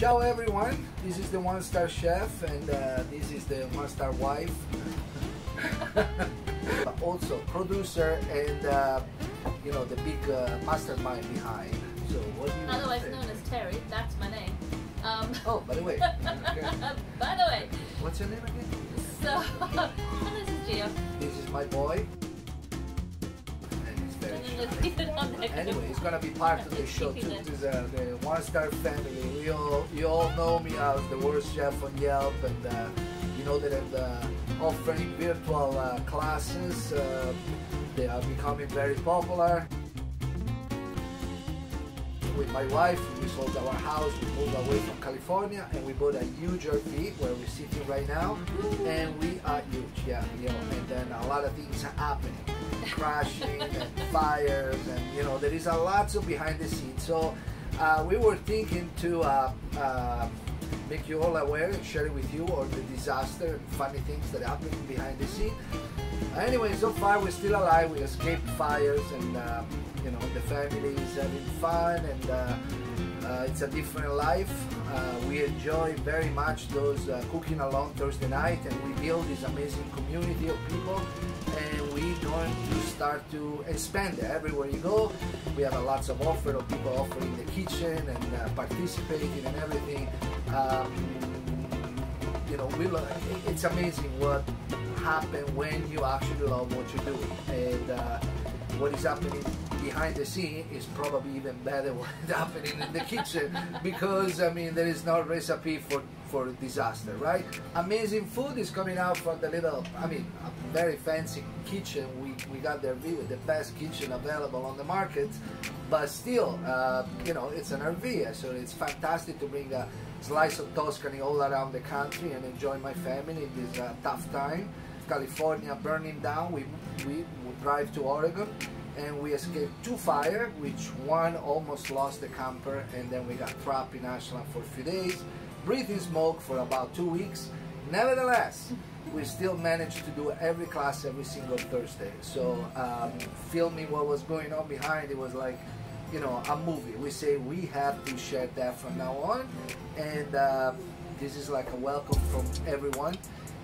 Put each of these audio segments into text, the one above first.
Ciao everyone, this is the One Star Chef and uh, this is the One Star Wife. also producer and uh, you know the big uh, mastermind behind. So what do you Otherwise known as Terry, that's my name. Um, Oh, by the way, okay. by the way, what's your name again? so this is Gio. This is my boy. Anyway, it's gonna be part of the show too. This is uh, the One Star Family. We all, you all know me as the worst chef on Yelp, and uh, you know that I'm uh, offering virtual uh, classes. Uh, they are becoming very popular. With my wife, we sold our house, we moved away from California, and we bought a huge RV where we're sitting right now, and we are huge, yeah, you know. And then a lot of things are happening, crashing and fires, and you know there is a lot of behind the scenes. So uh, we were thinking to uh, uh, make you all aware and share it with you all the disaster and funny things that happen behind the scene. Anyway, so far we're still alive. We escaped fires, and uh, you know the family is having fun, and uh, uh, it's a different life. Uh, we enjoy very much those uh, cooking along Thursday night, and we build this amazing community of people. And we're going to start to expand everywhere you go. We have a lots of offer of people offering the kitchen and uh, participating and everything. Um, you know, we lo- it's amazing what happens when you actually love what you do, and uh, what is happening behind the scene is probably even better what is happening in the kitchen because I mean there is no recipe for for disaster, right? Amazing food is coming out from the little, I mean, a very fancy kitchen. We we got the RV with the best kitchen available on the market, but still, uh, you know, it's an RV, so it's fantastic to bring a slice of Tuscany all around the country and enjoy my family in this uh, tough time. California burning down, we, we, we drive to Oregon and we escaped two fire, which one almost lost the camper and then we got trapped in Ashland for a few days, breathing smoke for about two weeks. Nevertheless, we still managed to do every class every single Thursday. So um, filming what was going on behind, it was like you know, a movie. We say we have to share that from now on, and uh, this is like a welcome from everyone,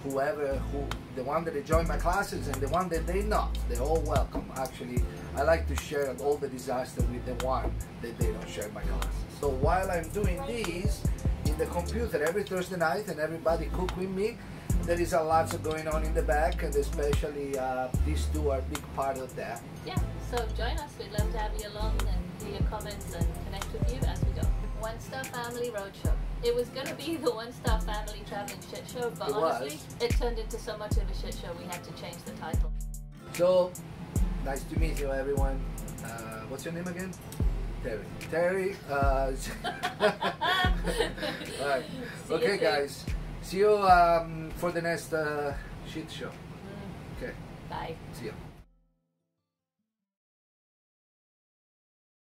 whoever who the one that they join my classes and the one that they not. They're all welcome. Actually, I like to share all the disaster with the one that they don't share my classes. So while I'm doing this in the computer every Thursday night, and everybody cook with me. There is a lot of going on in the back, and especially uh, these two are big part of that. Yeah, so join us. We'd love to have you along and hear your comments and connect with you as we go. One Star Family Roadshow. It was going to be the One Star Family Traveling Shit Show, but It honestly, was. it turned into so much of a shit show we had to change the title. So, nice to meet you, everyone. Uh, what's your name again? Terry. Terry. Uh, Alright. See you Okay, guys. See you um, for the next uh, shit show. Mm, Okay. bye. See you.